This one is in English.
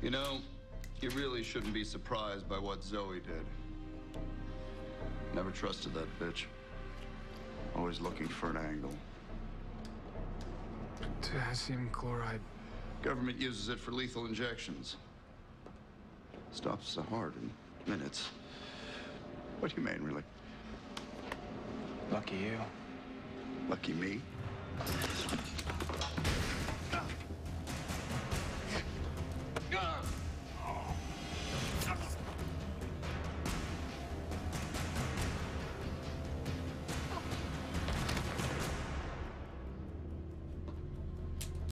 You know, you really shouldn't be surprised by what Zoe did. Never trusted that bitch. Always looking for an angle. Potassium chloride. Government uses it for lethal injections. Stops the heart in minutes. What do you mean, really? Lucky you. Lucky me?